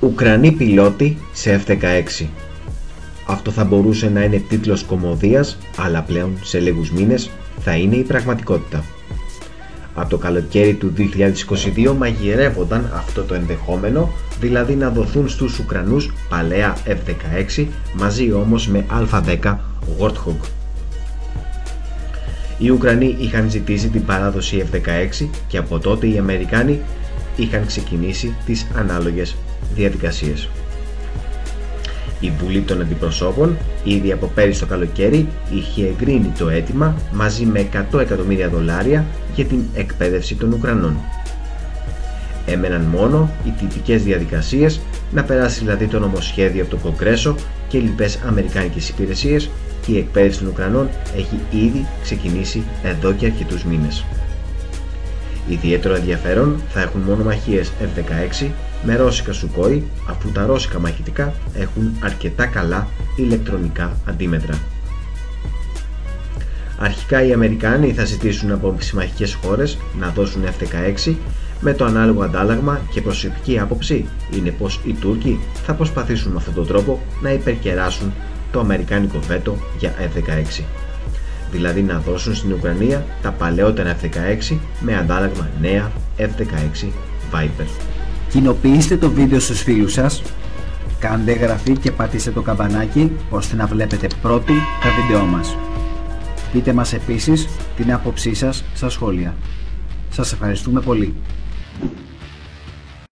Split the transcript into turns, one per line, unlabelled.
Ουκρανοί πιλότοι σε F-16 Αυτό θα μπορούσε να είναι τίτλος κομμωδίας, αλλά πλέον σε λίγους μήνες θα είναι η πραγματικότητα. Από το καλοκαίρι του 2022 μαγειρεύονταν αυτό το ενδεχόμενο, δηλαδή να δοθούν στους Ουκρανούς παλαιά F-16 μαζί όμως με Α-10 Warthog. Οι Ουκρανοί είχαν ζητήσει την παράδοση F-16 και από τότε οι Αμερικάνοι είχαν ξεκινήσει τις ανάλογες διαδικασίες. Η Βουλή των Αντιπροσώπων ήδη από πέρυσι το καλοκαίρι είχε εγκρίνει το αίτημα μαζί με 100 εκατομμύρια δολάρια για την εκπαίδευση των Ουκρανών. Έμεναν μόνο οι τυπικές διαδικασίες να περάσει δηλαδή το νομοσχέδιο από το Κογκρέσο και λοιπές αμερικάνικες υπηρεσίες και η εκπαίδευση των Ουκρανών έχει ήδη ξεκινήσει εδώ και αρκετούς μήνες. Ιδιαίτερο ενδιαφέρον θα έχουν μόνο μαχίες F-16 με ρώσικα σουκόι αφού τα ρώσικα μαχητικά έχουν αρκετά καλά ηλεκτρονικά αντίμετρα. Αρχικά οι Αμερικάνοι θα ζητήσουν από συμμαχικές χώρες να δώσουν F-16 με το ανάλογο αντάλλαγμα και προσωπική άποψη είναι πως οι Τούρκοι θα προσπαθήσουν με αυτόν τον τρόπο να υπερκεράσουν το αμερικάνικο βέτο για F-16 δηλαδή να δώσουν στην Ουκρανία τα παλαιότερα F-16 με αντάλλαγμα νέα F-16 Viper.
Κοινοποιήστε το βίντεο στους φίλους σας, κάντε εγγραφή και πατήστε το καμπανάκι ώστε να βλέπετε πρώτοι τα βίντεό μας. Πείτε μας επίσης την άποψή σας στα σχόλια. Σας ευχαριστούμε πολύ.